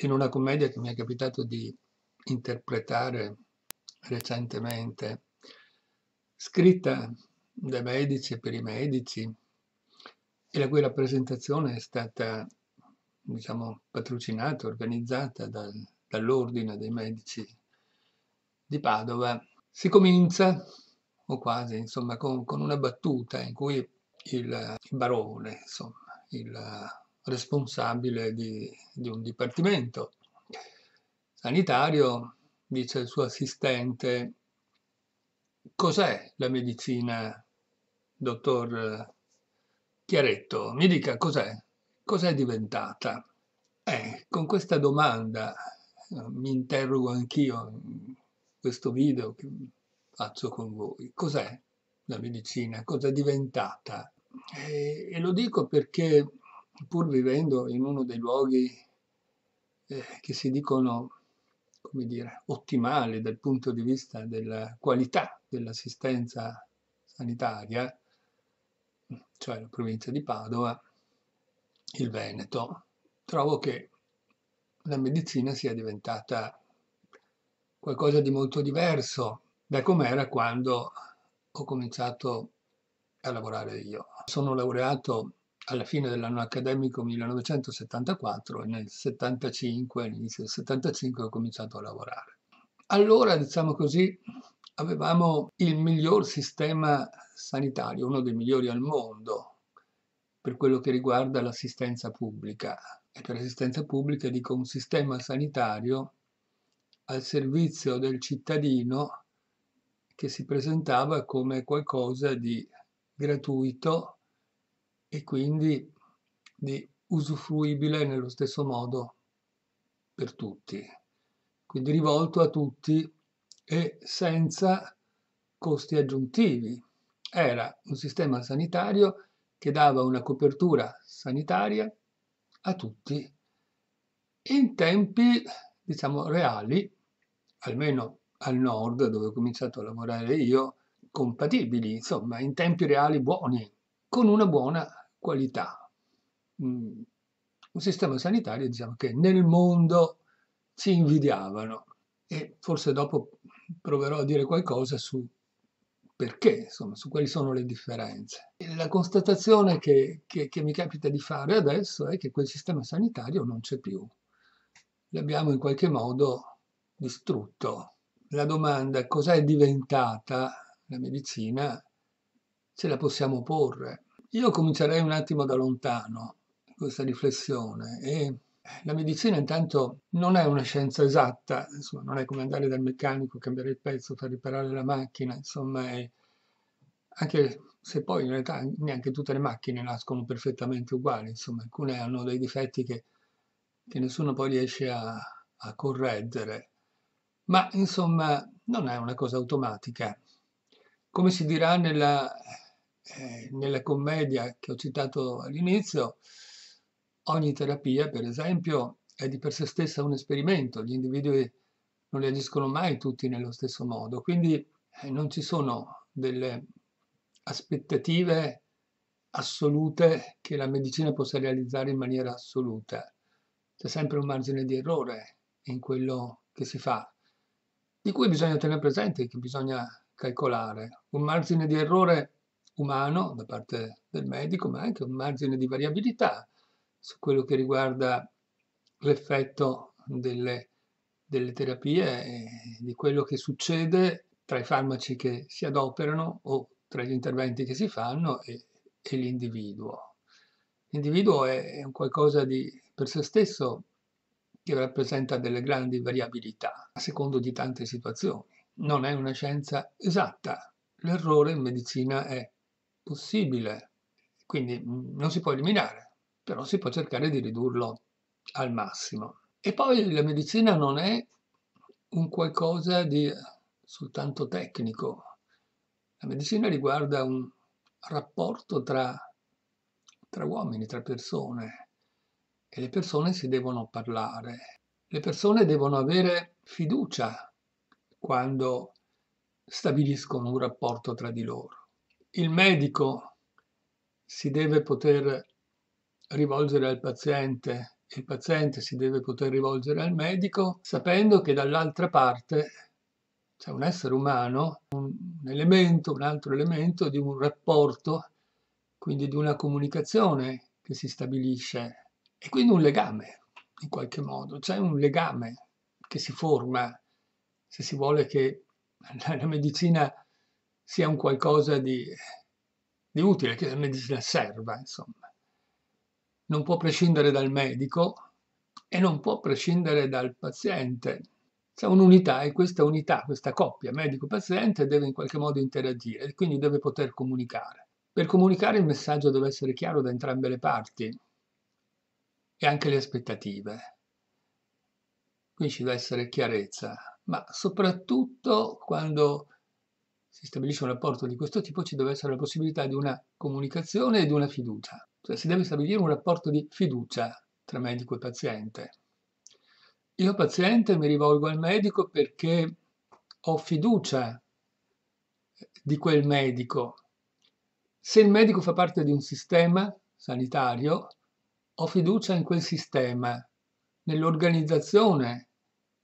in una commedia che mi è capitato di interpretare recentemente, scritta dai medici e per i medici, e la cui rappresentazione è stata, diciamo, patrocinata, organizzata dal, dall'Ordine dei Medici di Padova, si comincia, o quasi, insomma, con, con una battuta in cui il, barone, insomma, il responsabile di, di un dipartimento sanitario dice al suo assistente cos'è la medicina, dottor Chiaretto? Mi dica cos'è? Cos'è diventata? Eh, con questa domanda eh, mi interrogo anch'io in questo video che faccio con voi. Cos'è la medicina? Cos'è diventata? E, e lo dico perché pur vivendo in uno dei luoghi eh, che si dicono come dire, ottimali dal punto di vista della qualità dell'assistenza sanitaria, cioè la provincia di Padova, il Veneto, trovo che la medicina sia diventata qualcosa di molto diverso da com'era quando ho cominciato a lavorare io. Sono laureato alla fine dell'anno accademico 1974 e nel 75, all'inizio del 75 ho cominciato a lavorare. Allora, diciamo così, avevamo il miglior sistema sanitario, uno dei migliori al mondo per quello che riguarda l'assistenza pubblica. E per l'assistenza pubblica dico un sistema sanitario al servizio del cittadino che si presentava come qualcosa di gratuito e quindi di usufruibile nello stesso modo per tutti. Quindi rivolto a tutti e senza costi aggiuntivi. Era un sistema sanitario che dava una copertura sanitaria a tutti in tempi, diciamo, reali, almeno al nord dove ho cominciato a lavorare io, compatibili, insomma, in tempi reali buoni, con una buona qualità. Mm, un sistema sanitario diciamo, che nel mondo ci invidiavano e forse dopo proverò a dire qualcosa su perché, insomma, su quali sono le differenze. La constatazione che, che, che mi capita di fare adesso è che quel sistema sanitario non c'è più. L'abbiamo in qualche modo distrutto. La domanda cos'è diventata la medicina ce la possiamo porre io comincerei un attimo da lontano questa riflessione e la medicina intanto non è una scienza esatta, insomma, non è come andare dal meccanico, cambiare il pezzo, far riparare la macchina, insomma, è, anche se poi in realtà neanche tutte le macchine nascono perfettamente uguali, insomma, alcune hanno dei difetti che, che nessuno poi riesce a, a correggere, ma insomma non è una cosa automatica. Come si dirà nella eh, nella commedia che ho citato all'inizio, ogni terapia, per esempio, è di per sé stessa un esperimento, gli individui non reagiscono mai tutti nello stesso modo, quindi eh, non ci sono delle aspettative assolute che la medicina possa realizzare in maniera assoluta. C'è sempre un margine di errore in quello che si fa, di cui bisogna tenere presente, che bisogna calcolare. Un margine di errore umano da parte del medico, ma anche un margine di variabilità su quello che riguarda l'effetto delle, delle terapie e di quello che succede tra i farmaci che si adoperano o tra gli interventi che si fanno e, e l'individuo. L'individuo è, un qualcosa di per se stesso che rappresenta delle grandi variabilità a secondo di tante situazioni. Non è una scienza esatta. L'errore in medicina è possibile, quindi mm, non si può eliminare, però si può cercare di ridurlo al massimo. E poi la medicina non è un qualcosa di soltanto tecnico, la medicina riguarda un rapporto tra, tra uomini, tra persone, e le persone si devono parlare, le persone devono avere fiducia quando stabiliscono un rapporto tra di loro il medico si deve poter rivolgere al paziente il paziente si deve poter rivolgere al medico sapendo che dall'altra parte c'è un essere umano, un elemento, un altro elemento di un rapporto, quindi di una comunicazione che si stabilisce. E quindi un legame in qualche modo, c'è un legame che si forma se si vuole che la medicina sia un qualcosa di, di utile, che la medicina serva, insomma. Non può prescindere dal medico e non può prescindere dal paziente. C'è un'unità e questa unità, questa coppia medico-paziente deve in qualche modo interagire e quindi deve poter comunicare. Per comunicare il messaggio deve essere chiaro da entrambe le parti e anche le aspettative. Qui ci deve essere chiarezza, ma soprattutto quando si stabilisce un rapporto di questo tipo ci deve essere la possibilità di una comunicazione e di una fiducia. Cioè si deve stabilire un rapporto di fiducia tra medico e paziente. Io paziente mi rivolgo al medico perché ho fiducia di quel medico. Se il medico fa parte di un sistema sanitario, ho fiducia in quel sistema, nell'organizzazione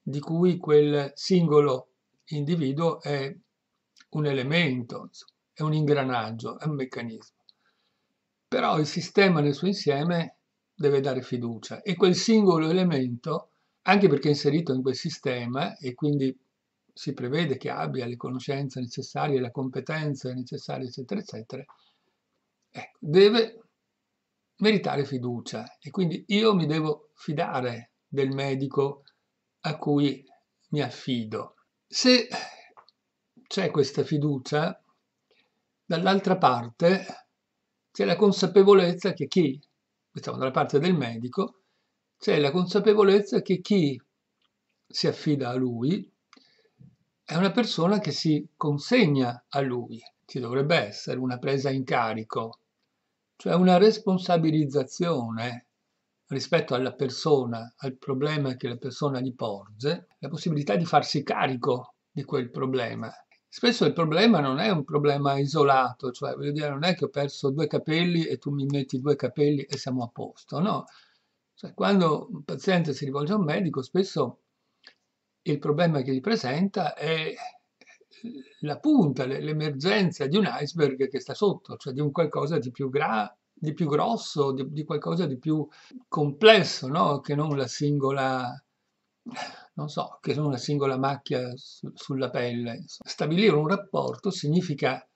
di cui quel singolo individuo è un elemento, è un ingranaggio, è un meccanismo. Però il sistema nel suo insieme deve dare fiducia e quel singolo elemento, anche perché è inserito in quel sistema e quindi si prevede che abbia le conoscenze necessarie, le competenze necessarie, eccetera, eccetera, ecco, deve meritare fiducia e quindi io mi devo fidare del medico a cui mi affido. Se c'è questa fiducia, dall'altra parte c'è la consapevolezza che chi, diciamo dalla parte del medico, c'è la consapevolezza che chi si affida a lui è una persona che si consegna a lui. Ci dovrebbe essere una presa in carico, cioè una responsabilizzazione rispetto alla persona, al problema che la persona gli porge, la possibilità di farsi carico di quel problema Spesso il problema non è un problema isolato, cioè voglio dire, non è che ho perso due capelli e tu mi metti due capelli e siamo a posto, no. Cioè, quando un paziente si rivolge a un medico, spesso il problema che gli presenta è la punta, l'emergenza di un iceberg che sta sotto, cioè di un qualcosa di più, gra- di più grosso, di, di, qualcosa di più complesso, no? che non la singola non so, che sono una singola macchia su, sulla pelle. Insomma. Stabilire un rapporto significa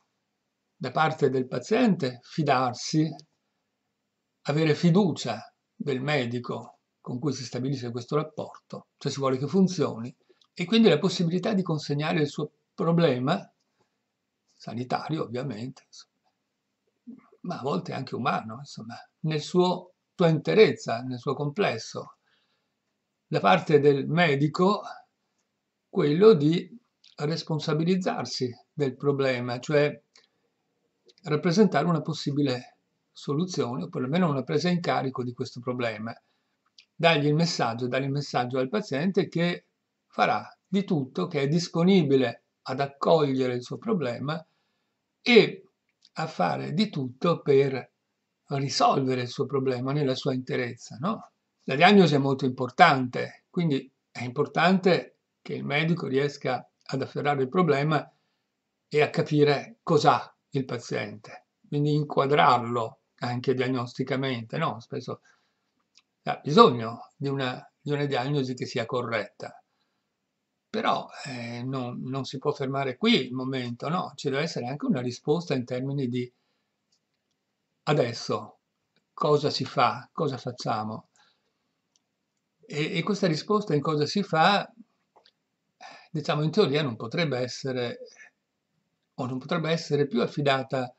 da parte del paziente fidarsi, avere fiducia del medico con cui si stabilisce questo rapporto, cioè si vuole che funzioni, e quindi la possibilità di consegnare il suo problema, sanitario ovviamente, insomma, ma a volte anche umano, insomma, nel suo, sua interezza, nel suo complesso, da parte del medico quello di responsabilizzarsi del problema, cioè rappresentare una possibile soluzione o perlomeno una presa in carico di questo problema. Dargli il messaggio, dare il messaggio al paziente che farà di tutto, che è disponibile ad accogliere il suo problema e a fare di tutto per risolvere il suo problema nella sua interezza, no? La diagnosi è molto importante, quindi è importante che il medico riesca ad afferrare il problema e a capire cos'ha il paziente, quindi inquadrarlo anche diagnosticamente, no? Spesso ha bisogno di una, di una diagnosi che sia corretta. Però eh, non, non, si può fermare qui il momento, no? Ci deve essere anche una risposta in termini di adesso cosa si fa, cosa facciamo. E, e questa risposta in cosa si fa, diciamo in teoria non potrebbe essere o non potrebbe essere più affidata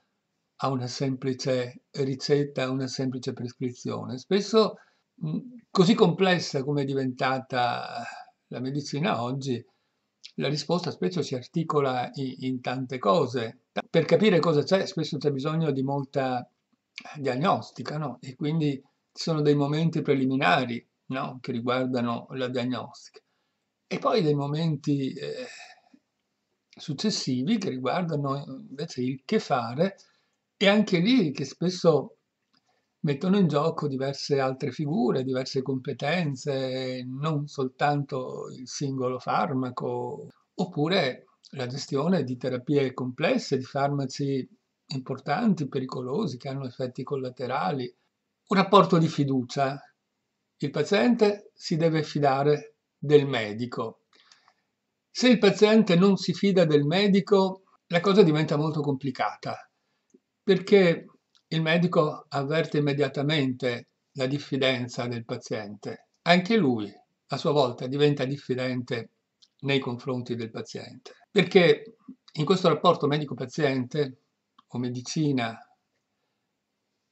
a una semplice ricetta, a una semplice prescrizione. Spesso, così complessa come è diventata la medicina oggi, la risposta spesso si articola in, in tante cose. Per capire cosa c'è, spesso c'è bisogno di molta diagnostica, no? E quindi ci sono dei momenti preliminari no? che riguardano la diagnostica e poi dei momenti eh, successivi che riguardano invece il che fare e anche lì che spesso mettono in gioco diverse altre figure, diverse competenze, non soltanto il singolo farmaco, oppure la gestione di terapie complesse, di farmaci importanti, pericolosi, che hanno effetti collaterali. Un rapporto di fiducia. Il paziente si deve fidare del medico. Se il paziente non si fida del medico, la cosa diventa molto complicata, perché il medico avverte immediatamente la diffidenza del paziente. Anche lui, a sua volta, diventa diffidente nei confronti del paziente. Perché in questo rapporto medico-paziente o medicina,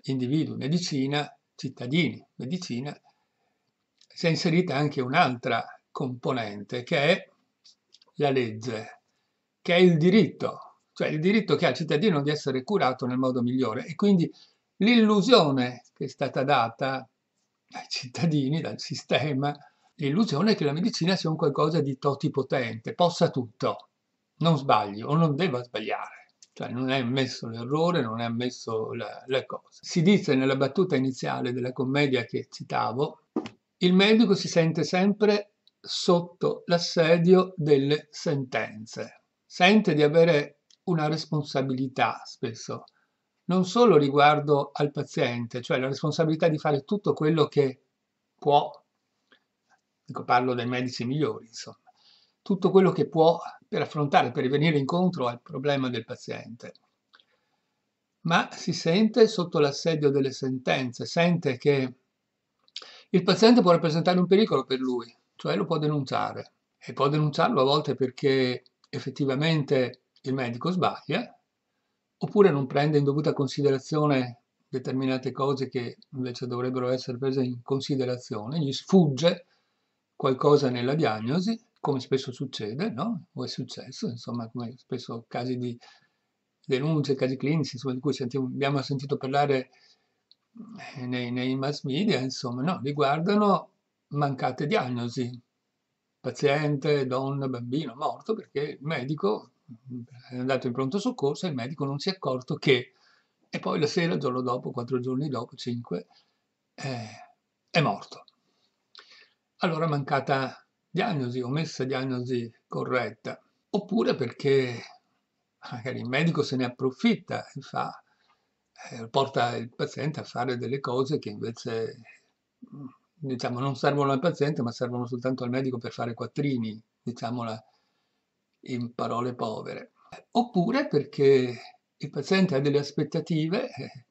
individuo, medicina, cittadini, medicina, si è inserita anche un'altra componente che è la legge, che è il diritto cioè il diritto che ha il cittadino di essere curato nel modo migliore e quindi l'illusione che è stata data ai cittadini, dal sistema, l'illusione che la medicina sia un qualcosa di totipotente, possa tutto, non sbagli o non debba sbagliare. Cioè non è ammesso l'errore, non è ammesso la, la cosa. Si dice nella battuta iniziale della commedia che citavo, il medico si sente sempre sotto l'assedio delle sentenze, sente di avere una responsabilità spesso, non solo riguardo al paziente, cioè la responsabilità di fare tutto quello che può, dico, parlo dei medici migliori, insomma, tutto quello che può per affrontare, per venire incontro al problema del paziente. Ma si sente sotto l'assedio delle sentenze, sente che il paziente può rappresentare un pericolo per lui, cioè lo può denunciare. E può denunciarlo a volte perché effettivamente il medico sbaglia oppure non prende in dovuta considerazione determinate cose che invece dovrebbero essere prese in considerazione, gli sfugge qualcosa nella diagnosi, come spesso succede, no? o è successo, insomma, come spesso casi di denunce, casi clinici, insomma, di cui abbiamo sentito parlare nei, nei mass media, insomma, no, riguardano mancate diagnosi, paziente, donna, bambino morto, perché il medico è andato in pronto soccorso e il medico non si è accorto che, e poi la sera, il giorno dopo, quattro giorni dopo, cinque, eh, è morto. Allora mancata diagnosi, omessa diagnosi corretta, oppure perché magari il medico se ne approfitta e fa, eh, porta il paziente a fare delle cose che invece diciamo, non servono al paziente ma servono soltanto al medico per fare quattrini, diciamola in parole povere, oppure perché il paziente ha delle aspettative eh,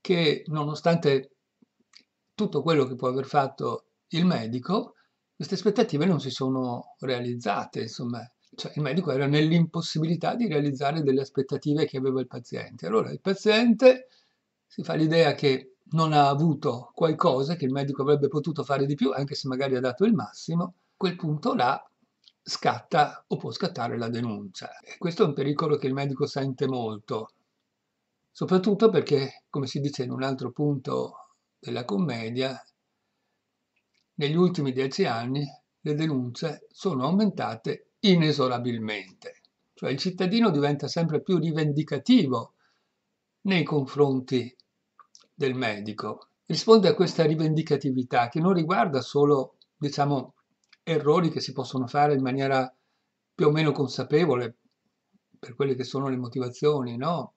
che nonostante tutto quello che può aver fatto il medico, queste aspettative non si sono realizzate, insomma, cioè il medico era nell'impossibilità di realizzare delle aspettative che aveva il paziente. Allora il paziente si fa l'idea che non ha avuto qualcosa che il medico avrebbe potuto fare di più, anche se magari ha dato il massimo, a quel punto là scatta o può scattare la denuncia. E questo è un pericolo che il medico sente molto, soprattutto perché, come si dice in un altro punto della commedia, negli ultimi dieci anni le denunce sono aumentate inesorabilmente, cioè il cittadino diventa sempre più rivendicativo nei confronti del medico. Risponde a questa rivendicatività che non riguarda solo, diciamo, errori che si possono fare in maniera più o meno consapevole per quelle che sono le motivazioni, no?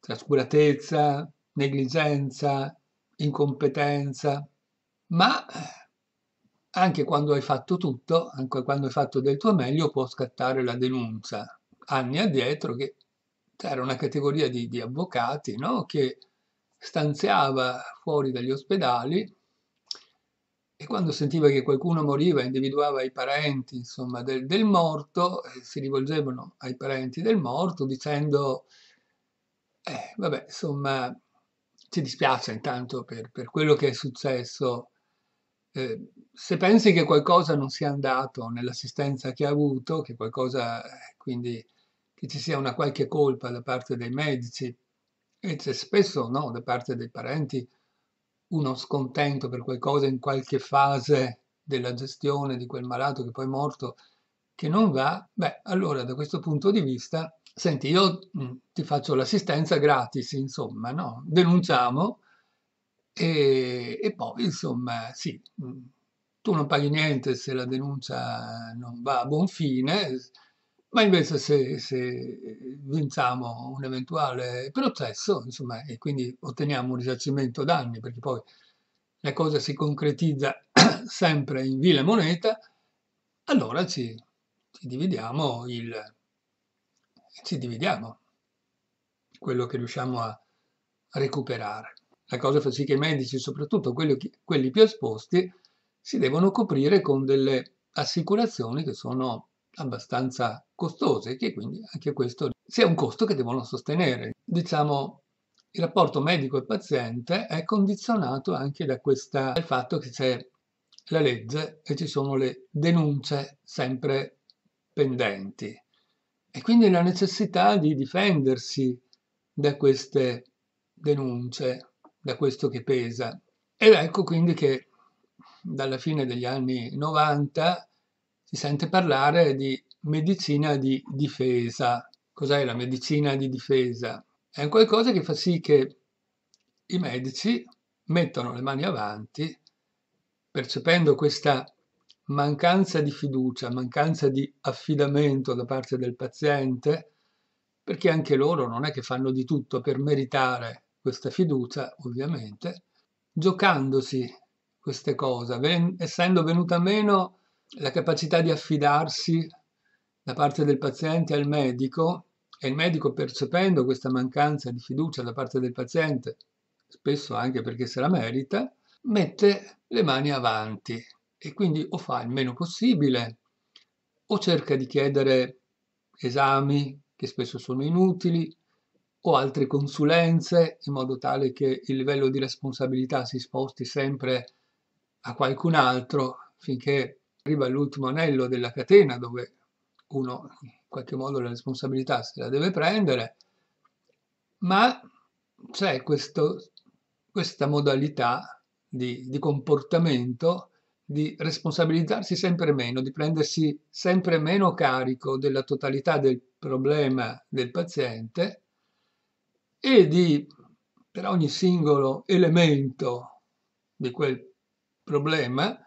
Trascuratezza, negligenza, incompetenza, ma anche quando hai fatto tutto, anche quando hai fatto del tuo meglio, può scattare la denuncia. Anni addietro che c'era una categoria di, di avvocati no? che stanziava fuori dagli ospedali e quando sentiva che qualcuno moriva, individuava i parenti insomma, del, del morto, eh, si rivolgevano ai parenti del morto dicendo, eh, vabbè, insomma, ci dispiace intanto per, per quello che è successo. Eh, se pensi che qualcosa non sia andato nell'assistenza che ha avuto, che qualcosa, eh, quindi che ci sia una qualche colpa da parte dei medici, e c'è spesso no, da parte dei parenti, uno scontento per qualcosa in qualche fase della gestione di quel malato che poi è morto che non va, beh, allora da questo punto di vista, senti, io mh, mm, ti faccio l'assistenza gratis, insomma, no? Denunciamo E, e poi, insomma, sì, tu non paghi niente se la denuncia non va a buon fine, ma invece se, se vinciamo un eventuale processo, insomma, e quindi otteniamo un risarcimento danni, perché poi la cosa si concretizza sempre in vile moneta, allora ci, ci dividiamo il, ci dividiamo quello che riusciamo a, recuperare. La cosa fa sì che i medici, soprattutto quelli, quelli più esposti, si devono coprire con delle assicurazioni che sono abbastanza costose che quindi anche questo sia un costo che devono sostenere. Diciamo, il rapporto medico e paziente è condizionato anche da questa, dal fatto che c'è la legge e ci sono le denunce sempre pendenti e quindi la necessità di difendersi da queste denunce, da questo che pesa. Ed ecco quindi che dalla fine degli anni 90 si sente parlare di medicina di difesa. Cos'è la medicina di difesa? È qualcosa che fa sì che i medici mettono le mani avanti percependo questa mancanza di fiducia, mancanza di affidamento da parte del paziente, perché anche loro non è che fanno di tutto per meritare questa fiducia, ovviamente, giocandosi queste cose, ven- essendo venuta meno la capacità di affidarsi da parte del paziente al medico e il medico percependo questa mancanza di fiducia da parte del paziente, spesso anche perché se la merita, mette le mani avanti. E quindi o fa il meno possibile o cerca di chiedere esami che spesso sono inutili o altre consulenze in modo tale che il livello di responsabilità si sposti sempre a qualcun altro finché arriva all'ultimo anello della catena dove uno in qualche modo la responsabilità se la deve prendere, ma c'è questo, questa modalità di, di comportamento di responsabilizzarsi sempre meno, di prendersi sempre meno carico della totalità del problema del paziente e di per ogni singolo elemento di quel problema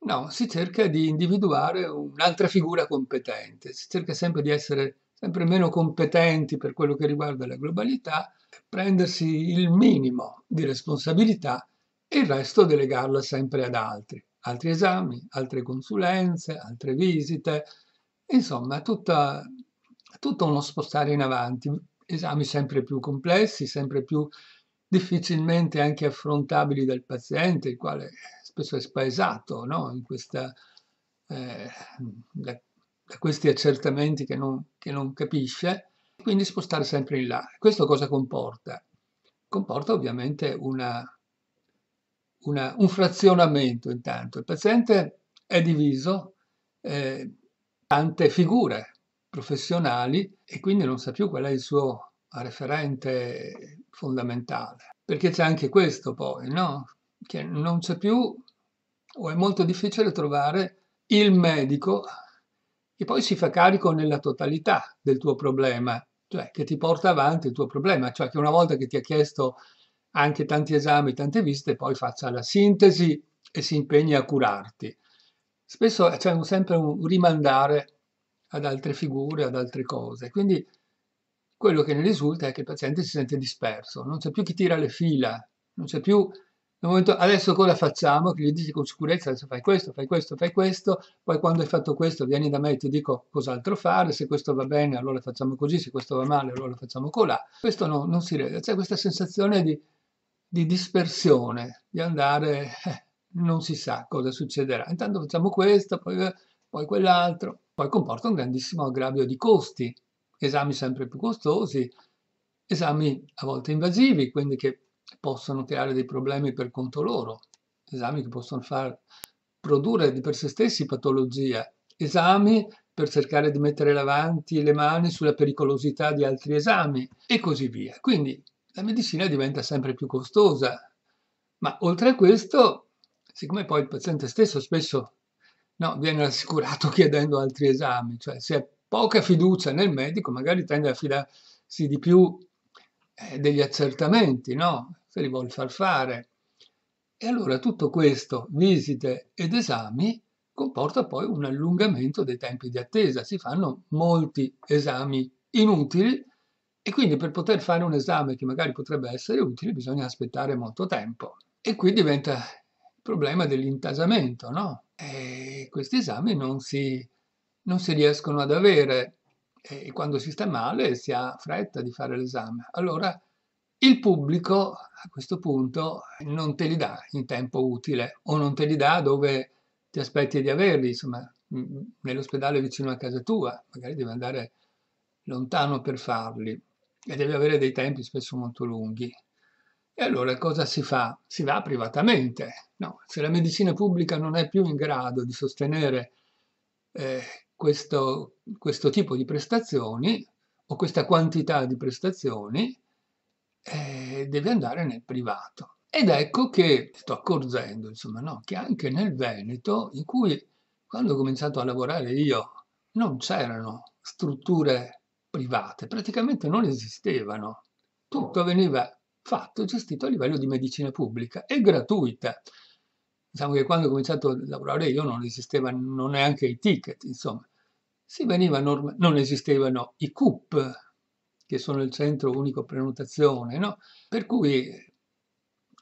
no, si cerca di individuare un'altra figura competente, si cerca sempre di essere sempre meno competenti per quello che riguarda la globalità, prendersi il minimo di responsabilità e il resto delegarla sempre ad altri altri esami, altre consulenze, altre visite, insomma tutta, tutto uno spostare in avanti, esami sempre più complessi, sempre più difficilmente anche affrontabili dal paziente, il quale spesso è spaesato no? in questa, eh, da, da, questi accertamenti che non, che non capisce, quindi spostare sempre in là. Questo cosa comporta? Comporta ovviamente una una, un frazionamento intanto. Il paziente è diviso eh, tante figure professionali e quindi non sa più qual è il suo referente fondamentale. Perché c'è anche questo poi, no? Che non c'è più o è molto difficile trovare il medico che poi si fa carico nella totalità del tuo problema, cioè che ti porta avanti il tuo problema, cioè che una volta che ti ha chiesto anche tanti esami, tante visite, poi faccia la sintesi e si impegni a curarti. Spesso c'è sempre un rimandare ad altre figure, ad altre cose. Quindi quello che ne risulta è che il paziente si sente disperso, non c'è più chi tira le fila, non c'è più momento adesso cosa facciamo? Che gli dici con sicurezza adesso fai questo, fai questo, fai questo, poi quando hai fatto questo vieni da me e ti dico cos'altro fare, se questo va bene allora facciamo così, se questo va male allora facciamo colà. Questo no, non si rende, c'è questa sensazione di di dispersione, di andare, eh, non si sa cosa succederà. Intanto facciamo questo, poi, eh, poi quell'altro, poi comporta un grandissimo aggravio di costi, esami sempre più costosi, esami a volte invasivi, quindi che possono creare dei problemi per conto loro, esami che possono far produrre di per sé stessi patologia, esami per cercare di mettere avanti le mani sulla pericolosità di altri esami e così via. Quindi la medicina diventa sempre più costosa. Ma oltre a questo, siccome poi il paziente stesso spesso no, viene assicurato chiedendo altri esami, cioè se ha poca fiducia nel medico, magari tende a fidarsi di più degli accertamenti, no? Se li vuole far fare. E allora tutto questo, visite ed esami, comporta poi un allungamento dei tempi di attesa. Si fanno molti esami inutili e quindi per poter fare un esame che magari potrebbe essere utile bisogna aspettare molto tempo. E qui diventa il problema dell'intasamento, no? E questi esami non si, non si riescono ad avere e quando si sta male si ha fretta di fare l'esame. Allora il pubblico a questo punto non te li dà in tempo utile o non te li dà dove ti aspetti di averli, insomma, nell'ospedale vicino a casa tua, magari devi andare lontano per farli e devi avere dei tempi spesso molto lunghi. E allora cosa si fa? Si va privatamente. No, se la medicina pubblica non è più in grado di sostenere eh, questo, questo tipo di prestazioni o questa quantità di prestazioni, eh, deve andare nel privato. Ed ecco che sto accorgendo, insomma, no, che anche nel Veneto, in cui quando ho cominciato a lavorare io non c'erano strutture private, praticamente non esistevano. Tutto veniva fatto e gestito a livello di medicina pubblica e gratuita. Diciamo che quando ho cominciato a lavorare io non esistevano neanche i ticket, insomma. Si veniva norma- non esistevano i CUP, che sono il centro unico prenotazione, no? Per cui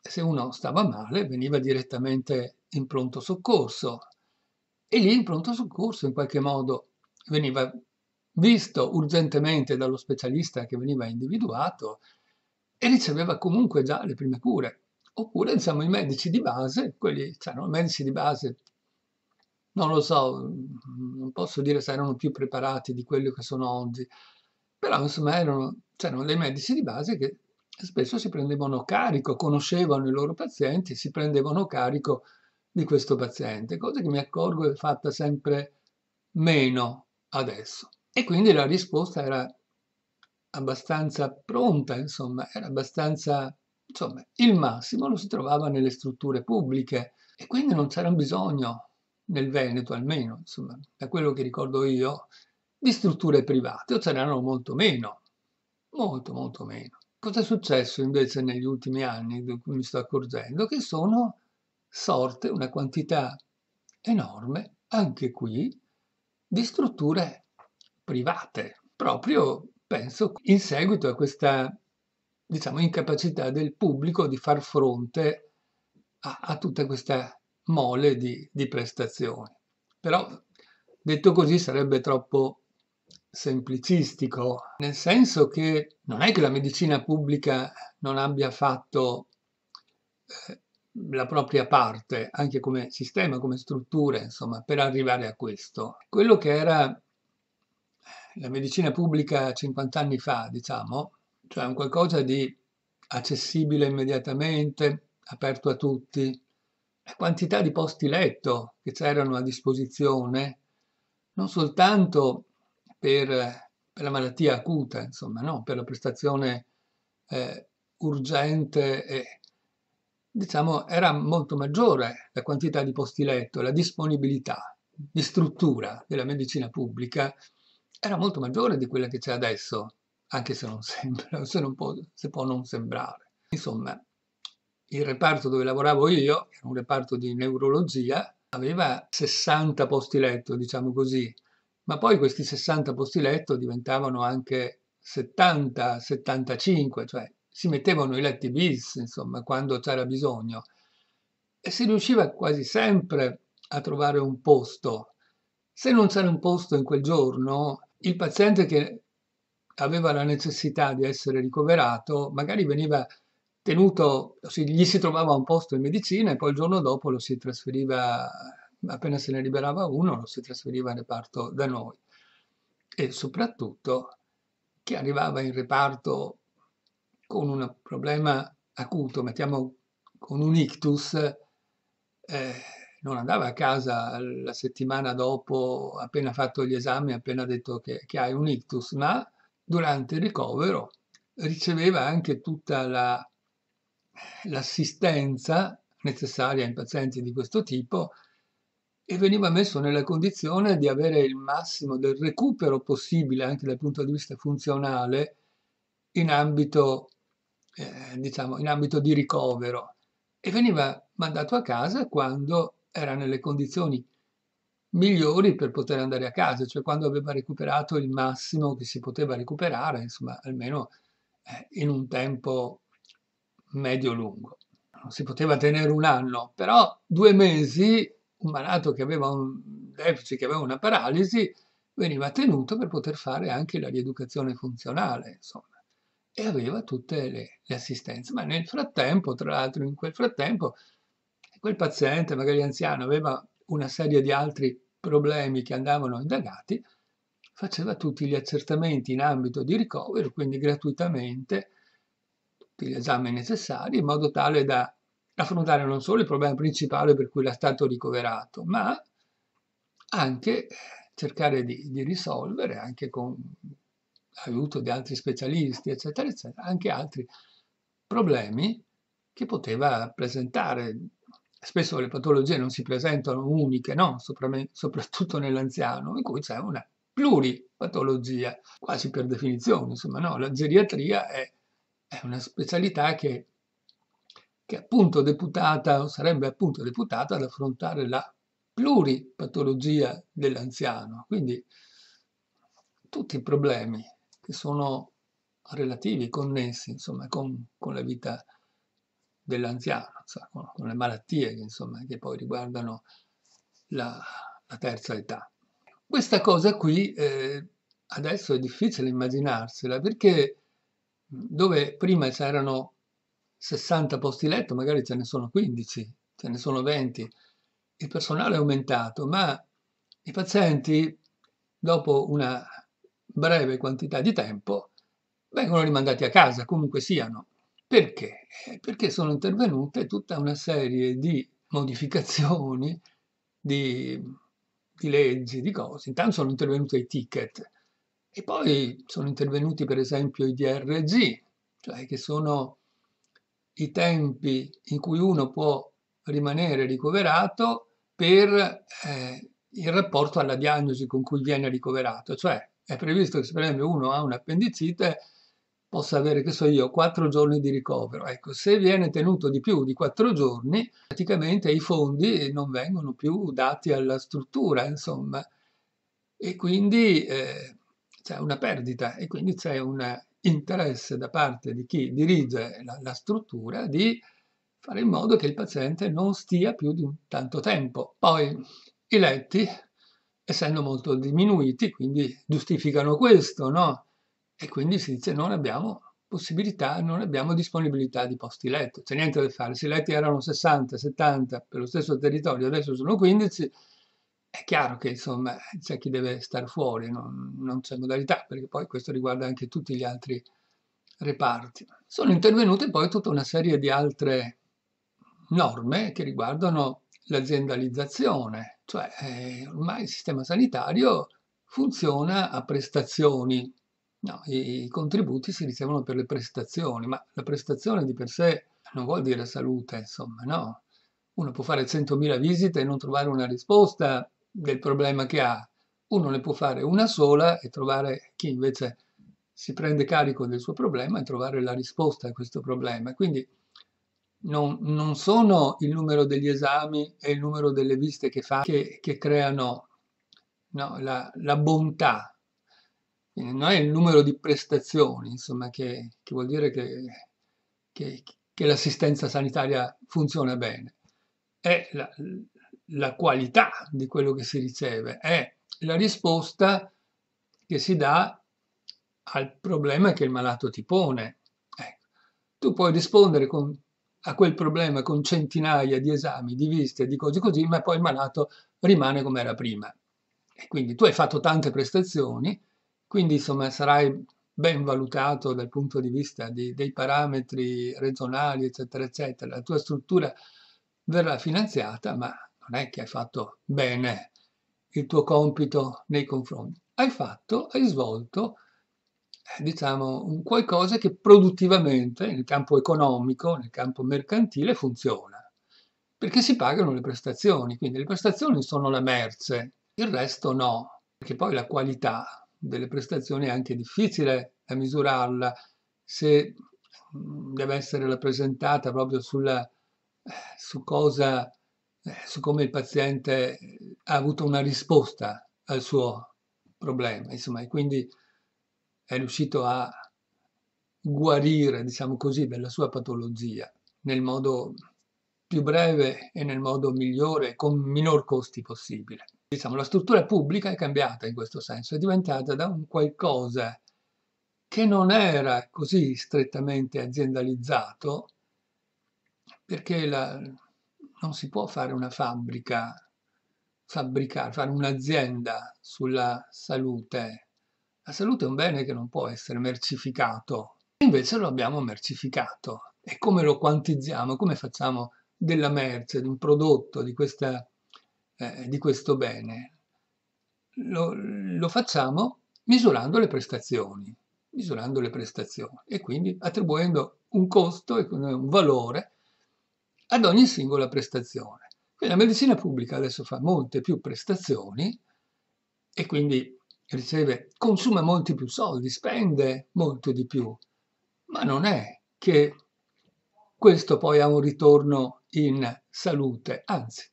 se uno stava male veniva direttamente in pronto soccorso e lì in pronto soccorso in qualche modo veniva visto urgentemente dallo specialista che veniva individuato e riceveva comunque già le prime cure. Oppure diciamo i medici di base, quelli, cioè, i medici di base, non lo so, non posso dire se erano più preparati di quelli che sono oggi, però insomma erano, c'erano dei medici di base che spesso si prendevano carico, conoscevano i loro pazienti, si prendevano carico di questo paziente, cosa che mi accorgo è fatta sempre meno adesso. E quindi la risposta era abbastanza pronta, insomma, era abbastanza, insomma, il massimo lo si trovava nelle strutture pubbliche e quindi non c'era bisogno, nel Veneto almeno, insomma, da quello che ricordo io, di strutture private, o ce n'erano molto meno, molto molto meno. Cosa è successo invece negli ultimi anni, di cui mi sto accorgendo? Che sono sorte una quantità enorme, anche qui, di strutture private, proprio penso in seguito a questa diciamo incapacità del pubblico di far fronte a, a tutta questa mole di, di prestazioni. Però detto così sarebbe troppo semplicistico, nel senso che non è che la medicina pubblica non abbia fatto eh, la propria parte, anche come sistema, come strutture, insomma, per arrivare a questo. Quello che era la medicina pubblica 50 anni fa, diciamo, cioè un qualcosa di accessibile immediatamente, aperto a tutti, la quantità di posti letto che c'erano a disposizione, non soltanto per, per la malattia acuta, insomma, no? per la prestazione eh, urgente e diciamo era molto maggiore la quantità di posti letto, la disponibilità di struttura della medicina pubblica era molto maggiore di quella che c'è adesso, anche se non sembra, se, non può, se può non sembrare. Insomma, il reparto dove lavoravo io, un reparto di neurologia, aveva 60 posti letto, diciamo così, ma poi questi 60 posti letto diventavano anche 70, 75, cioè si mettevano i letti bis, insomma, quando c'era bisogno. E si riusciva quasi sempre a trovare un posto. Se non c'era un posto in quel giorno, il paziente che aveva la necessità di essere ricoverato magari veniva tenuto, gli si trovava un posto in medicina e poi il giorno dopo lo si trasferiva appena se ne liberava uno lo si trasferiva in reparto da noi. E soprattutto chi arrivava in reparto con un problema acuto, mettiamo con un ictus, eh, non andava a casa la settimana dopo, appena fatto gli esami, appena detto che, che hai un ictus, ma durante il ricovero riceveva anche tutta la, l'assistenza necessaria in pazienti di questo tipo e veniva messo nella condizione di avere il massimo del recupero possibile anche dal punto di vista funzionale in ambito, eh, diciamo, in ambito di ricovero. E veniva mandato a casa quando era nelle condizioni migliori per poter andare a casa, cioè quando aveva recuperato il massimo che si poteva recuperare, insomma, almeno eh, in un tempo medio-lungo. Non si poteva tenere un anno, però due mesi un malato che aveva un deficit, che aveva una paralisi, veniva tenuto per poter fare anche la rieducazione funzionale, insomma, e aveva tutte le, le assistenze. Ma nel frattempo, tra l'altro, in quel frattempo, quel paziente, magari anziano, aveva una serie di altri problemi che andavano indagati, faceva tutti gli accertamenti in ambito di ricovero, quindi gratuitamente, tutti gli esami necessari, in modo tale da affrontare non solo il problema principale per cui era stato ricoverato, ma anche cercare di, di risolvere, anche con l'aiuto di altri specialisti, eccetera, eccetera, anche altri problemi che poteva presentare. Spesso le patologie non si presentano uniche, no? soprattutto nell'anziano, in cui c'è una pluripatologia, quasi per definizione. Insomma, no? La geriatria è, è una specialità che che è appunto deputata o sarebbe appunto deputata ad affrontare la pluripatologia dell'anziano, quindi tutti i problemi che sono relativi, connessi insomma, con, con la vita dell'anziano, con, con, le malattie che, insomma, che poi riguardano la, la, terza età. Questa cosa qui eh, adesso è difficile immaginarsela perché dove prima c'erano 60 posti letto, magari ce ne sono 15, ce ne sono 20. Il personale è aumentato, ma i pazienti, dopo una breve quantità di tempo, vengono rimandati a casa, comunque siano. Perché? Eh, perché sono intervenute tutta una serie di modificazioni, di, di leggi, di cose. Intanto sono intervenuti i ticket e poi sono intervenuti per esempio i DRG, cioè che sono i tempi in cui uno può rimanere ricoverato per eh, il rapporto alla diagnosi con cui viene ricoverato, cioè è previsto che se per esempio uno ha un'appendicite possa avere, che so io, quattro giorni di ricovero. Ecco, se viene tenuto di più di quattro giorni, praticamente i fondi non vengono più dati alla struttura, insomma, e quindi eh, c'è una perdita e quindi c'è una interesse da parte di chi dirige la, la struttura di fare in modo che il paziente non stia più di un tanto tempo. Poi i letti, essendo molto diminuiti, quindi giustificano questo, no? E quindi si dice non abbiamo possibilità, non abbiamo disponibilità di posti letto. C'è niente da fare. Se i letti erano 60, 70 per lo stesso territorio, adesso sono 15, è chiaro che insomma c'è chi deve stare fuori, non, non c'è modalità, perché poi questo riguarda anche tutti gli altri reparti. Sono intervenute poi tutta una serie di altre norme che riguardano l'aziendalizzazione, cioè eh, ormai il sistema sanitario funziona a prestazioni, no, i, i contributi si ricevono per le prestazioni, ma la prestazione di per sé non vuol dire salute, insomma, no. Uno può fare 100.000 visite e non trovare una risposta del problema che ha. Uno ne può fare una sola e trovare chi invece si prende carico del suo problema e trovare la risposta a questo problema. Quindi non, non sono il numero degli esami e il numero delle visite che fa che, che creano no, la, la, bontà, non è il numero di prestazioni, insomma, che, che vuol dire che, che, che l'assistenza sanitaria funziona bene. È la, la qualità di quello che si riceve, è la risposta che si dà al problema che il malato ti pone. Ecco. Tu puoi rispondere con, a quel problema con centinaia di esami, di viste, di cose così, ma poi il malato rimane come era prima. E quindi tu hai fatto tante prestazioni, quindi insomma sarai ben valutato dal punto di vista di, dei parametri regionali, eccetera, eccetera. La tua struttura verrà finanziata, ma non è che hai fatto bene il tuo compito nei confronti, hai fatto, hai svolto, eh, diciamo, un qualcosa che produttivamente nel campo economico, nel campo mercantile funziona, perché si pagano le prestazioni, quindi le prestazioni sono la merce, il resto no, perché poi la qualità delle prestazioni è anche difficile da misurarla se mm, deve essere rappresentata proprio sulla su cosa, eh, su come il paziente ha avuto una risposta al suo problema, insomma, e quindi è riuscito a guarire, diciamo così, della sua patologia nel modo più breve e nel modo migliore, con minor costi possibile. Diciamo, la struttura pubblica è cambiata in questo senso, è diventata da un qualcosa che non era così strettamente aziendalizzato, perché la, non si può fare una fabbrica, fabbricare, fare un'azienda sulla salute. La salute è un bene che non può essere mercificato, invece lo abbiamo mercificato. E come lo quantizziamo? Come facciamo della merce, di un prodotto, di, questa, eh, di questo bene? Lo, lo facciamo misurando le prestazioni, misurando le prestazioni e quindi attribuendo un costo e un valore ad ogni singola prestazione. Quindi la medicina pubblica adesso fa molte più prestazioni e quindi riceve, consuma molti più soldi, spende molto di più, ma non è che questo poi ha un ritorno in salute, anzi,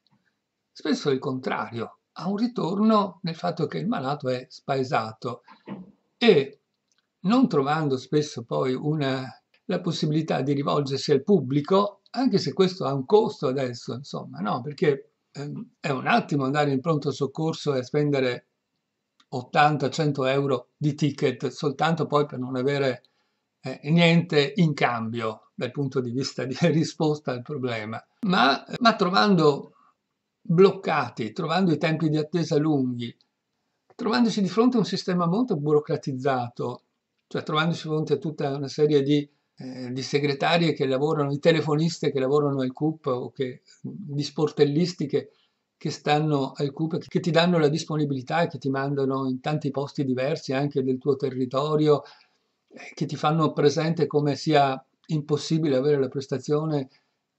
spesso il contrario, ha un ritorno nel fatto che il malato è spaesato e non trovando spesso poi una, la possibilità di rivolgersi al pubblico, anche se questo ha un costo adesso, insomma, no? Perché ehm, è un attimo andare in pronto soccorso e spendere 80-100 euro di ticket soltanto poi per non avere eh, niente in cambio dal punto di vista di risposta al problema. Ma, ma trovando bloccati, trovando i tempi di attesa lunghi, trovandosi di fronte a un sistema molto burocratizzato, cioè trovandosi di fronte a tutta una serie di eh, di segretarie che lavorano, di telefoniste che lavorano al CUP o che, di sportellisti che, stanno al CUP, che, che ti danno la disponibilità e che ti mandano in tanti posti diversi anche del tuo territorio, eh, che ti fanno presente come sia impossibile avere la prestazione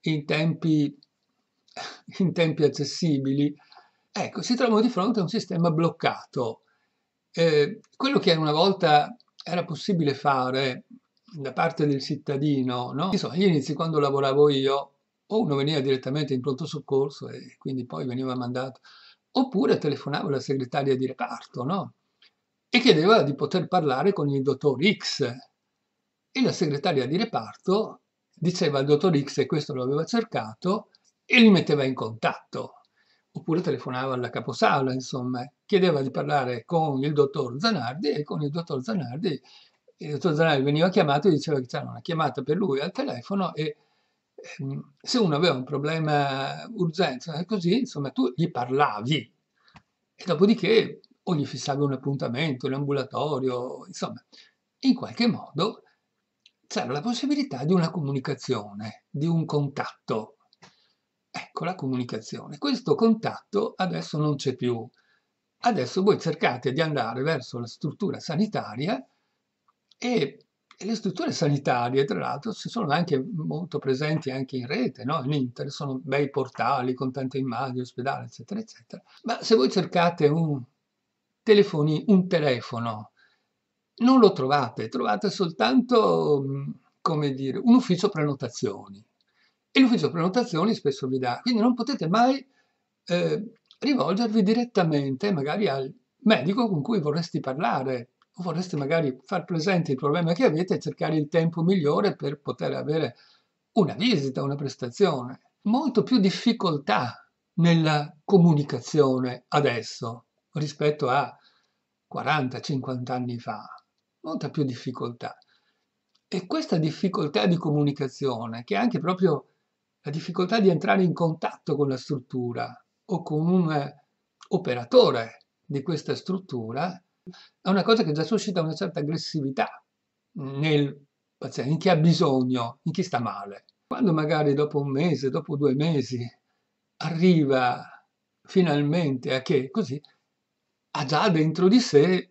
in tempi, in tempi accessibili. Ecco, si trovano di fronte a un sistema bloccato. Eh, quello che una volta era possibile fare da parte del cittadino, no? Insomma, agli inizi quando lavoravo io, o uno veniva direttamente in pronto soccorso e quindi poi veniva mandato, oppure telefonava alla segretaria di reparto, no? E chiedeva di poter parlare con il dottor X. E la segretaria di reparto diceva al dottor X e questo lo aveva cercato e li metteva in contatto. Oppure telefonava alla caposala, insomma, chiedeva di parlare con il dottor Zanardi e con il dottor Zanardi il dottor Zanardi veniva chiamato e diceva che c'era una chiamata per lui al telefono e ehm, se uno aveva un problema urgenza e così, insomma, tu gli parlavi e dopodiché o gli fissavi un appuntamento, l'ambulatorio, insomma, in qualche modo c'era la possibilità di una comunicazione, di un contatto. Ecco la comunicazione. Questo contatto adesso non c'è più. Adesso voi cercate di andare verso la struttura sanitaria e le strutture sanitarie, tra l'altro, sono anche molto presenti anche in rete, no? in internet, sono bei portali con tante immagini, ospedali, eccetera, eccetera. Ma se voi cercate un, telefoni, un telefono, non lo trovate, trovate soltanto, come dire, un ufficio prenotazioni. E l'ufficio prenotazioni spesso vi dà, quindi non potete mai eh, rivolgervi direttamente magari al medico con cui vorresti parlare o vorreste magari far presente il problema che avete e cercare il tempo migliore per poter avere una visita, una prestazione. Molto più difficoltà nella comunicazione adesso rispetto a 40-50 anni fa. Molta più difficoltà. E questa difficoltà di comunicazione, che anche proprio la difficoltà di entrare in contatto con la struttura o con un operatore di questa struttura, è una cosa che già suscita una certa aggressività nel paziente, in chi ha bisogno, in chi sta male. Quando magari dopo un mese, dopo due mesi, arriva finalmente a che così ha già dentro di sé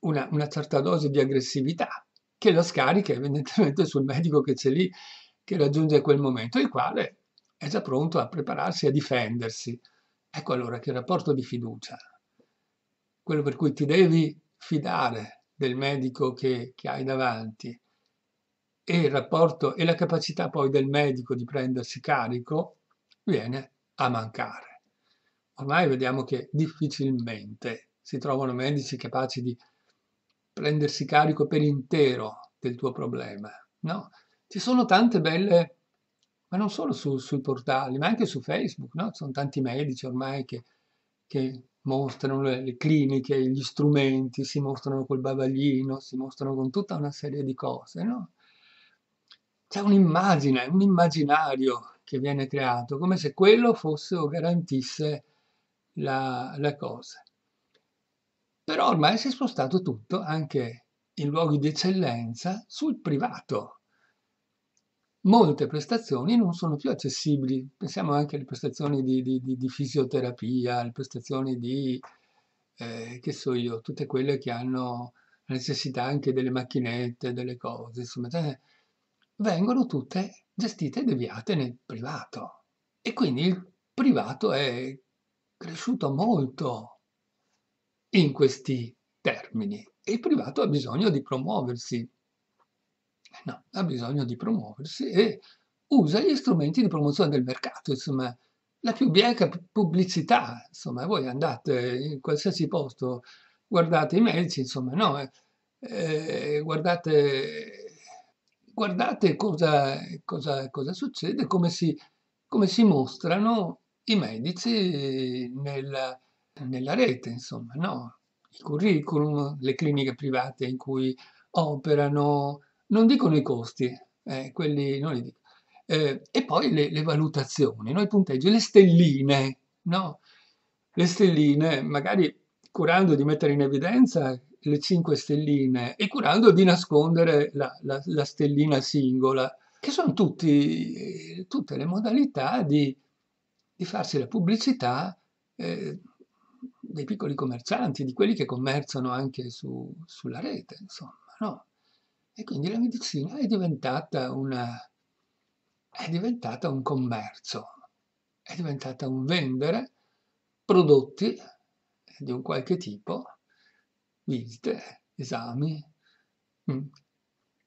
una, una certa dose di aggressività che la scarica evidentemente sul medico che c'è lì, che raggiunge quel momento, il quale è già pronto a prepararsi a difendersi. Ecco allora che il rapporto di fiducia quello per cui ti devi fidare del medico che, che hai davanti, e il rapporto e la capacità poi del medico di prendersi carico viene a mancare. Ormai vediamo che difficilmente si trovano medici capaci di prendersi carico per intero del tuo problema. No, ci sono tante belle, ma non solo su, sui portali, ma anche su Facebook, no? Ci sono tanti medici ormai che, che mostrano le, le, cliniche, gli strumenti, si mostrano col bavaglino, si mostrano con tutta una serie di cose, no? C'è un'immagine, un immaginario che viene creato, come se quello fosse o garantisse la, la cosa. Però ormai si è spostato tutto, anche in luoghi di eccellenza, sul privato. Molte prestazioni non sono più accessibili, pensiamo anche alle prestazioni di, di, di, di fisioterapia, alle prestazioni di, eh, che so io, tutte quelle che hanno necessità anche delle macchinette, delle cose, insomma, cioè, vengono tutte gestite e deviate nel privato. E quindi il privato è cresciuto molto in questi termini e il privato ha bisogno di promuoversi. No, ha bisogno di promuoversi e usa gli strumenti di promozione del mercato, insomma, la più bieca pubblicità, insomma, voi andate in qualsiasi posto, guardate i medici, insomma, no, eh, eh guardate guardate cosa, cosa, cosa succede, come si, come si, mostrano i medici nella, nella rete, insomma, no? I curriculum, le cliniche private in cui operano, non dicono i costi, eh, quelli non li dico. Eh, e poi le, le, valutazioni, no? i punteggi, le stelline, no? Le stelline, magari curando di mettere in evidenza le cinque stelline e curando di nascondere la, la, la stellina singola, che sono tutti, tutte le modalità di, di, farsi la pubblicità eh, dei piccoli commercianti, di quelli che commerciano anche su, sulla rete, insomma, no? E quindi la medicina è diventata, una, è diventata un commercio, è diventata un vendere prodotti di un qualche tipo visite, esami, mm.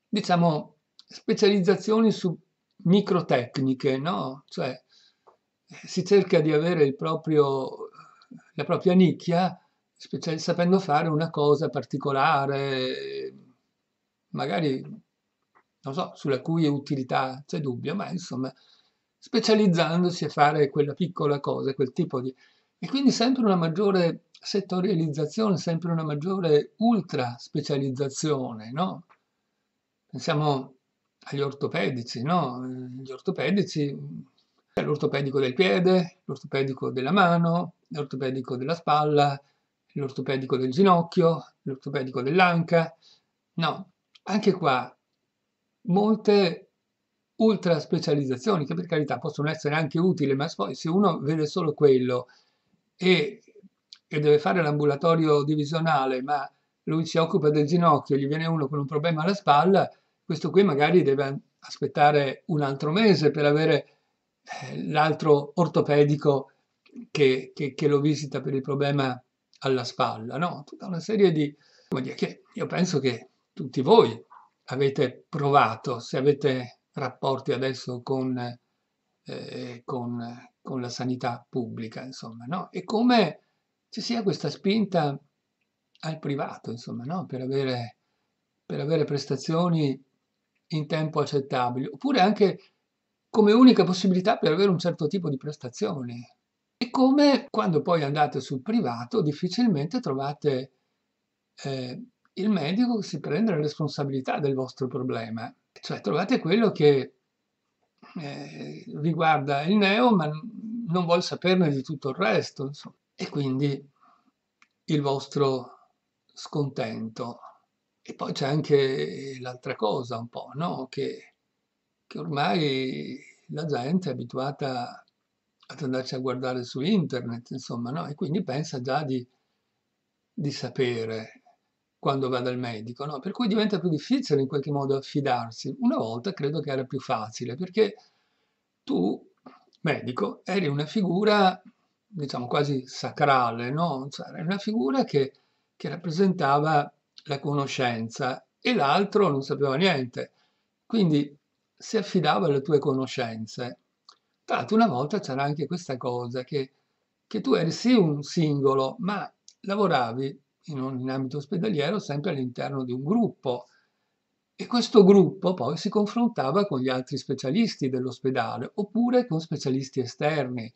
diciamo specializzazioni su microtecniche, no? Cioè eh, si cerca di avere proprio, la propria nicchia sapendo fare una cosa particolare, magari, non so, sulla cui utilità c'è dubbio, ma insomma, specializzandosi a fare quella piccola cosa, quel tipo di... E quindi sempre una maggiore settorializzazione, sempre una maggiore ultra specializzazione, no? Pensiamo agli ortopedici, no? Gli ortopedici, l'ortopedico del piede, l'ortopedico della mano, l'ortopedico della spalla, l'ortopedico del ginocchio, l'ortopedico dell'anca. No, anche qua molte ultra specializzazioni che per carità possono essere anche utili, ma poi se uno vede solo quello e che deve fare l'ambulatorio divisionale, ma lui si occupa del ginocchio, gli viene uno con un problema alla spalla, questo qui magari deve aspettare un altro mese per avere eh, l'altro ortopedico che, che, che, lo visita per il problema alla spalla, no? Tutta una serie di... Dire, che io penso che tutti voi avete provato, se avete rapporti adesso con, eh, con, con la sanità pubblica, insomma, no? E come ci sia questa spinta al privato, insomma, no? per, avere, per avere prestazioni in tempo accettabile, oppure anche come unica possibilità per avere un certo tipo di prestazioni. E come quando poi andate sul privato difficilmente trovate eh, il medico si prende la responsabilità del vostro problema, cioè trovate quello che eh, riguarda il neo ma non vuole saperne di tutto il resto. Insomma e quindi il vostro scontento. E poi c'è anche l'altra cosa un po', no? Che, che ormai la gente è abituata ad andarci a guardare su internet, insomma, no? E quindi pensa già di, di sapere quando va dal medico, no? Per cui diventa più difficile in qualche modo affidarsi. Una volta credo che era più facile, perché tu, medico, eri una figura diciamo quasi sacrale, no? Cioè, era una figura che, che rappresentava la conoscenza e l'altro non sapeva niente. quindi si affidava alle tue conoscenze. Tra l'altro una volta c'era anche questa cosa che, che tu eri sì un singolo, ma lavoravi in, un, in ambito ospedaliero sempre all'interno di un gruppo e questo gruppo poi si confrontava con gli altri specialisti dell'ospedale oppure con specialisti esterni,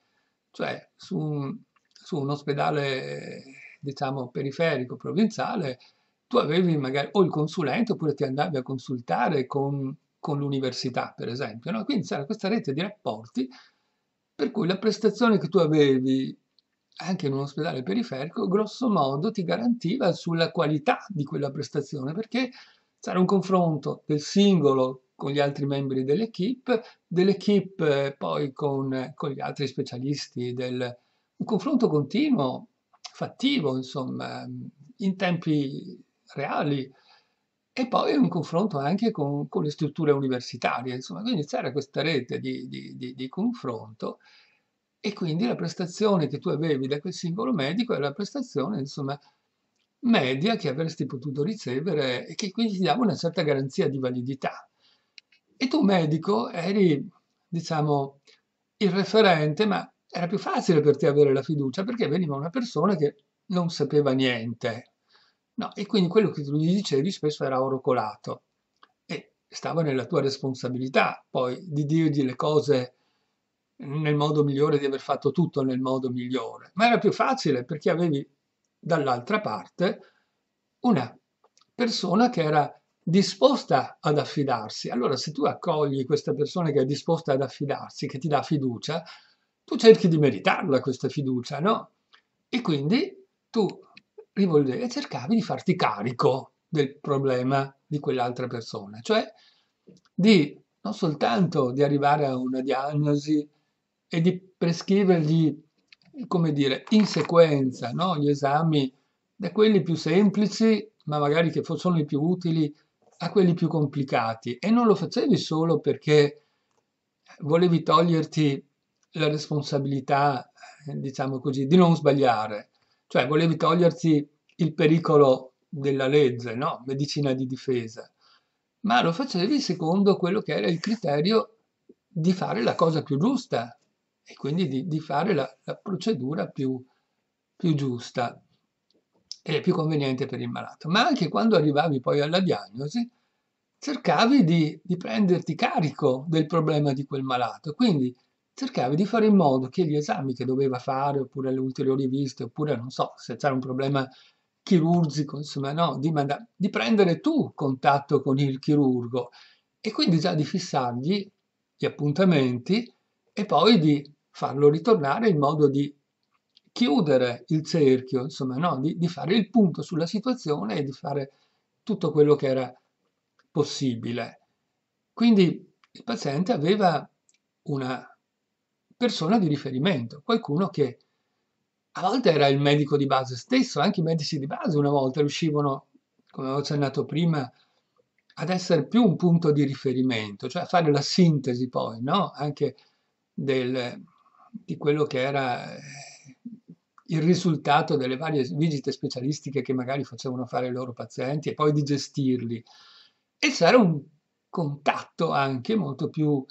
cioè su un, su un ospedale diciamo periferico, provinciale, tu avevi magari o il consulente oppure ti andavi a consultare con, con l'università, per esempio. No? Quindi c'era questa rete di rapporti per cui la prestazione che tu avevi anche in un ospedale periferico, grosso modo ti garantiva sulla qualità di quella prestazione, perché c'era un confronto del singolo con gli altri membri dell'equipe, dell'equipe poi con, con, gli altri specialisti, del, un confronto continuo, fattivo, insomma, in tempi reali, e poi un confronto anche con, con le strutture universitarie, insomma, quindi c'era questa rete di, di, di, di confronto e quindi la prestazione che tu avevi da quel singolo medico era la prestazione, insomma, media che avresti potuto ricevere e che quindi ti dava una certa garanzia di validità. E tu medico eri, diciamo, il referente, ma era più facile per te avere la fiducia perché veniva una persona che non sapeva niente. No, e quindi quello che tu gli dicevi spesso era oro colato e stava nella tua responsabilità poi di dirgli le cose nel modo migliore, di aver fatto tutto nel modo migliore, ma era più facile perché avevi dall'altra parte una persona che era disposta ad affidarsi. Allora, se tu accogli questa persona che è disposta ad affidarsi, che ti dà fiducia, tu cerchi di meritarla questa fiducia, no? E quindi tu rivolgevi e cercavi di farti carico del problema di quell'altra persona, cioè di non soltanto di arrivare a una diagnosi e di prescrivergli come dire, in sequenza, no? gli esami da quelli più semplici, ma magari che sono i più utili, a quelli più complicati. E non lo facevi solo perché volevi toglierti la responsabilità, diciamo così, di non sbagliare, cioè volevi toglierti il pericolo della legge, no? Medicina di difesa, ma lo facevi secondo quello che era il criterio di fare la cosa più giusta, e quindi di, di fare la, la procedura più, più giusta e più conveniente per il malato. Ma anche quando arrivavi poi alla diagnosi, cercavi di, di, prenderti carico del problema di quel malato, quindi cercavi di fare in modo che gli esami che doveva fare, oppure le ulteriori visite, oppure non so, se c'era un problema chirurgico, insomma, no, di, manda- di prendere tu contatto con il chirurgo e quindi già di fissargli gli appuntamenti e poi di farlo ritornare in modo di chiudere il cerchio, insomma, no? di, di fare il punto sulla situazione e di fare tutto quello che era possibile. Quindi il paziente aveva una persona di riferimento, qualcuno che a volte era il medico di base stesso, anche i medici di base una volta riuscivano, come ho accennato prima, ad essere più un punto di riferimento, cioè a fare la sintesi poi, no? Anche del, di quello che era eh, il risultato delle varie visite specialistiche che magari facevano fare ai loro pazienti e poi di gestirli. E c'era un contatto anche molto più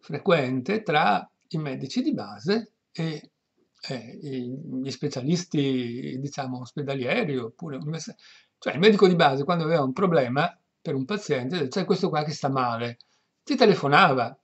frequente tra i medici di base e eh, gli specialisti, diciamo, ospedalieri oppure. Cioè il medico di base quando aveva un problema per un paziente, c'è questo qua che sta male, ti telefonava,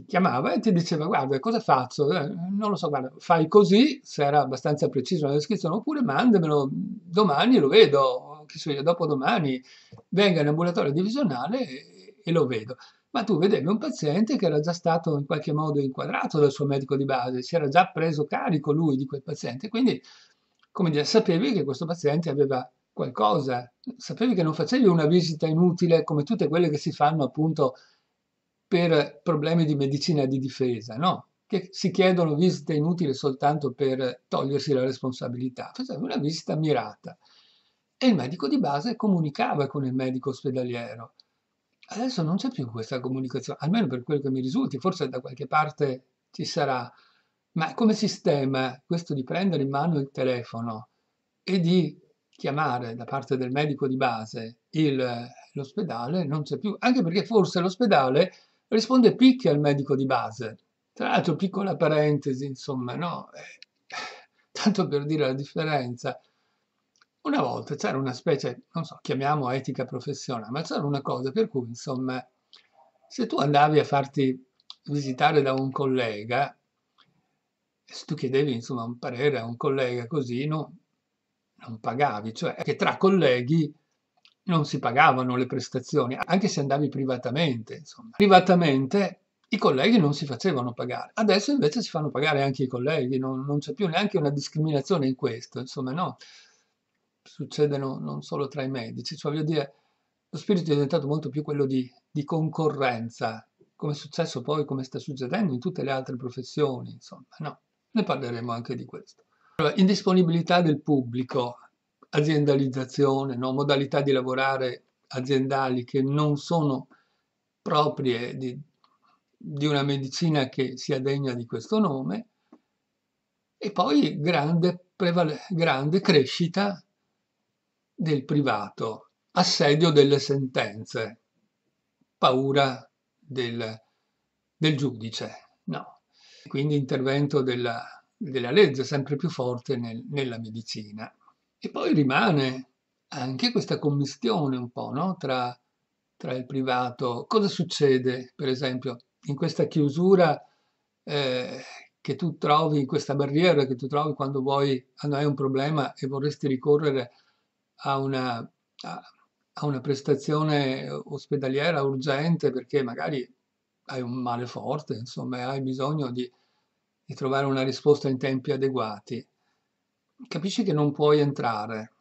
ti chiamava e ti diceva guarda cosa faccio? Eh, non lo so, guarda, fai così, se era abbastanza preciso nella descrizione, oppure mandamelo domani, lo vedo, che so io, dopodomani venga in ambulatorio divisionale e, e lo vedo. Ma tu vedevi un paziente che era già stato in qualche modo inquadrato dal suo medico di base, si era già preso carico lui di quel paziente, quindi come dire, sapevi che questo paziente aveva qualcosa, sapevi che non facevi una visita inutile come tutte quelle che si fanno appunto per problemi di medicina di difesa, no? che si chiedono visite inutili soltanto per togliersi la responsabilità. Faceva una visita mirata e il medico di base comunicava con il medico ospedaliero. Adesso non c'è più questa comunicazione, almeno per quello che mi risulti, forse da qualche parte ci sarà, ma come sistema questo di prendere in mano il telefono e di chiamare da parte del medico di base l'ospedale non c'è più, anche perché forse l'ospedale risponde picchi al medico di base. Tra l'altro, piccola parentesi, insomma, no? Eh, tanto per dire la differenza. Una volta c'era una specie, non so, chiamiamo etica professionale, ma c'era una cosa per cui, insomma, se tu andavi a farti visitare da un collega, se tu chiedevi, insomma, un parere a un collega così, no, non pagavi, cioè che tra colleghi non si pagavano le prestazioni, anche se andavi privatamente. Insomma. Privatamente i colleghi non si facevano pagare, adesso invece si fanno pagare anche i colleghi, non, non c'è più neanche una discriminazione in questo, insomma no, succede no, non solo tra i medici, cioè voglio dire, lo spirito è diventato molto più quello di, di concorrenza, come è successo poi, come sta succedendo in tutte le altre professioni, insomma, no, ne parleremo anche di questo. Allora, indisponibilità del pubblico, aziendalizzazione, no? modalità di lavorare aziendali che non sono proprie di, di una medicina che sia degna di questo nome, e poi grande, grande crescita del privato, assedio delle sentenze, paura del, del giudice, no. Quindi intervento della, della legge sempre più forte nel, nella medicina. E poi rimane anche questa commistione un po' no? tra, tra, il privato. Cosa succede, per esempio, in questa chiusura eh, che tu trovi, in questa barriera che tu trovi quando vuoi, quando hai un problema e vorresti ricorrere a una, a, a una prestazione ospedaliera urgente perché magari hai un male forte, insomma, hai bisogno di, di trovare una risposta in tempi adeguati capisci che non puoi entrare.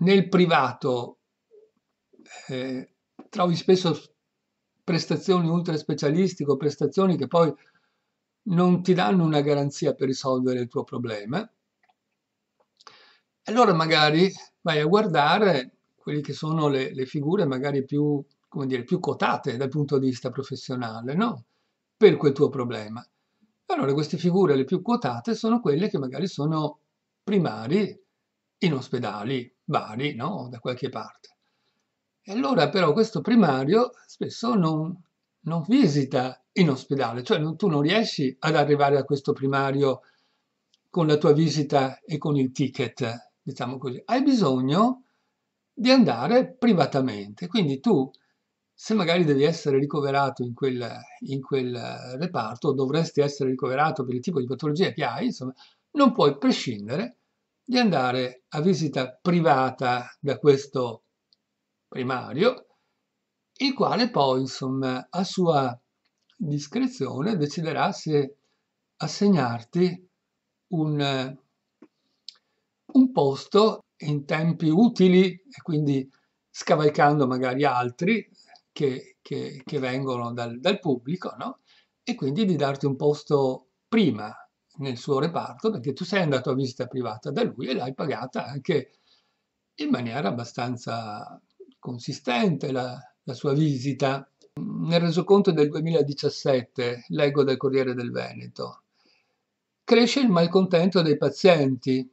Nel privato eh, trovi spesso prestazioni ultra specialistiche o prestazioni che poi non ti danno una garanzia per risolvere il tuo problema. Allora magari vai a guardare quelle che sono le, le figure magari più, dire, più quotate dal punto di vista professionale, no? Per quel tuo problema. Allora queste figure le più quotate sono quelle che magari sono primari in ospedali vari, no? da qualche parte. E allora però questo primario spesso non, non visita in ospedale, cioè non, tu non riesci ad arrivare a questo primario con la tua visita e con il ticket, diciamo così. Hai bisogno di andare privatamente, quindi tu se magari devi essere ricoverato in quel, in quel reparto, dovresti essere ricoverato per il tipo di patologia che hai, insomma, non puoi prescindere di andare a visita privata da questo primario, il quale poi, insomma, a sua discrezione deciderà se assegnarti un, un posto in tempi utili e quindi scavalcando magari altri che, che, che vengono dal, dal pubblico, no? E quindi di darti un posto prima nel suo reparto perché tu sei andato a visita privata da lui e l'hai pagata anche in maniera abbastanza consistente la, la sua visita. Nel resoconto del 2017, leggo dal Corriere del Veneto, cresce il malcontento dei pazienti,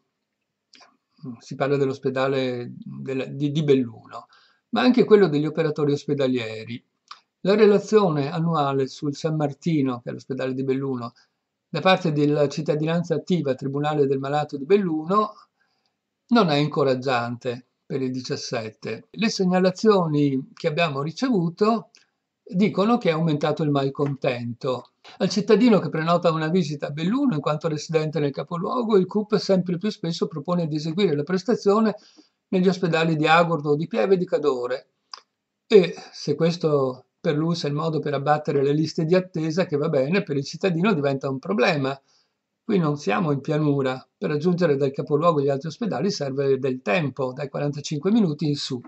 si parla dell'ospedale di, di Belluno, ma anche quello degli operatori ospedalieri. La relazione annuale sul San Martino, che è l'ospedale di Belluno, da parte della cittadinanza attiva Tribunale del Malato di Belluno non è incoraggiante per il 17. Le segnalazioni che abbiamo ricevuto dicono che è aumentato il malcontento. Al cittadino che prenota una visita a Belluno in quanto residente nel capoluogo, il CUP sempre più spesso propone di eseguire la prestazione negli ospedali di Agordo, di Pieve e di Cadore. E se questo per l'US è il modo per abbattere le liste di attesa che va bene, per il cittadino diventa un problema. Qui non siamo in pianura, per raggiungere dal capoluogo gli altri ospedali serve del tempo, dai 45 minuti in su.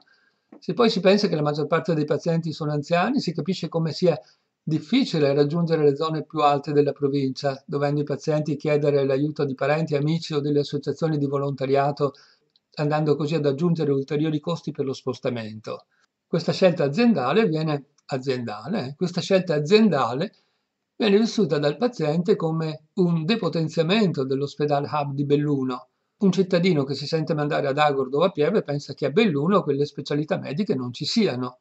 Se poi si pensa che la maggior parte dei pazienti sono anziani, si capisce come sia difficile raggiungere le zone più alte della provincia, dovendo i pazienti chiedere l'aiuto di parenti, amici o delle associazioni di volontariato, andando così ad aggiungere ulteriori costi per lo spostamento. Questa scelta aziendale viene aziendale, questa scelta aziendale viene vissuta dal paziente come un depotenziamento dell'ospedale hub di Belluno. Un cittadino che si sente mandare ad Agordo o a Pieve pensa che a Belluno quelle specialità mediche non ci siano.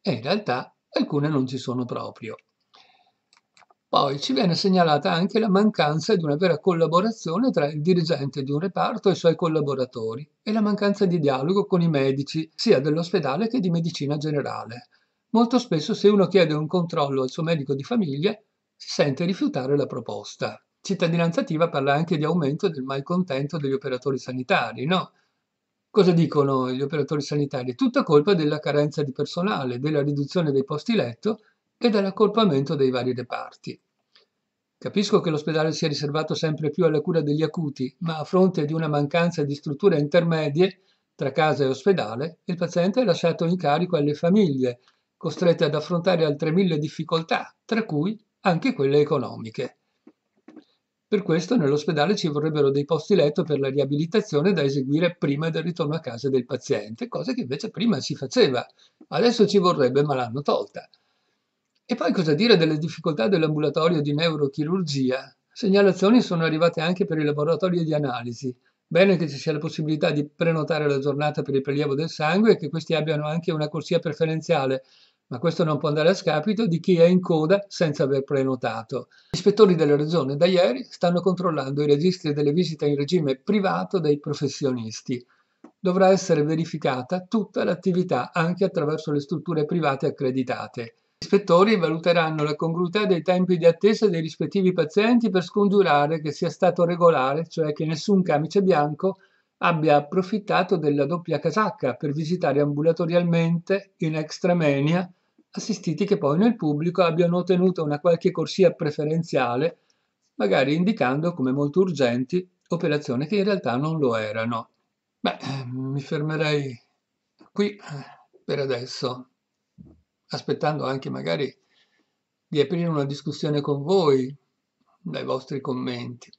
e in realtà alcune non ci sono proprio. Poi ci viene segnalata anche la mancanza di una vera collaborazione tra il dirigente di un reparto e i suoi collaboratori e la mancanza di dialogo con i medici sia dell'ospedale che di medicina generale. Molto spesso se uno chiede un controllo al suo medico di famiglia si sente rifiutare la proposta. Cittadinanza attiva parla anche di aumento del malcontento degli operatori sanitari, no? Cosa dicono gli operatori sanitari? Tutta colpa della carenza di personale, della riduzione dei posti letto e dall'accorpamento dei vari reparti. Capisco che l'ospedale sia riservato sempre più alla cura degli acuti, ma a fronte di una mancanza di strutture intermedie tra casa e ospedale, il paziente è lasciato in carico alle famiglie, costrette ad affrontare altre mille difficoltà, tra cui anche quelle economiche. Per questo nell'ospedale ci vorrebbero dei posti letto per la riabilitazione da eseguire prima del ritorno a casa del paziente, cosa che invece prima si faceva. Adesso ci vorrebbe, ma l'hanno tolta. E poi cosa dire delle difficoltà dell'ambulatorio di neurochirurgia? Segnalazioni sono arrivate anche per i laboratori di analisi. Bene che ci sia la possibilità di prenotare la giornata per il prelievo del sangue e che questi abbiano anche una corsia preferenziale, ma questo non può andare a scapito di chi è in coda senza aver prenotato. Gli ispettori della regione da ieri stanno controllando i registri delle visite in regime privato dei professionisti. Dovrà essere verificata tutta l'attività anche attraverso le strutture private accreditate. Gli ispettori valuteranno la congruità dei tempi di attesa dei rispettivi pazienti per scongiurare che sia stato regolare, cioè che nessun camice bianco abbia approfittato della doppia casacca per visitare ambulatorialmente in extramenia assistiti che poi nel pubblico abbiano ottenuto una qualche corsia preferenziale, magari indicando come molto urgenti operazioni che in realtà non lo erano. Beh, mi fermerei qui per adesso aspettando anche magari di aprire una discussione con voi dai vostri commenti.